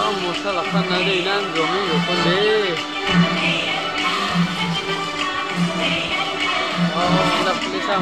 Vamos a la sana reinando, amigo. Oh, la presa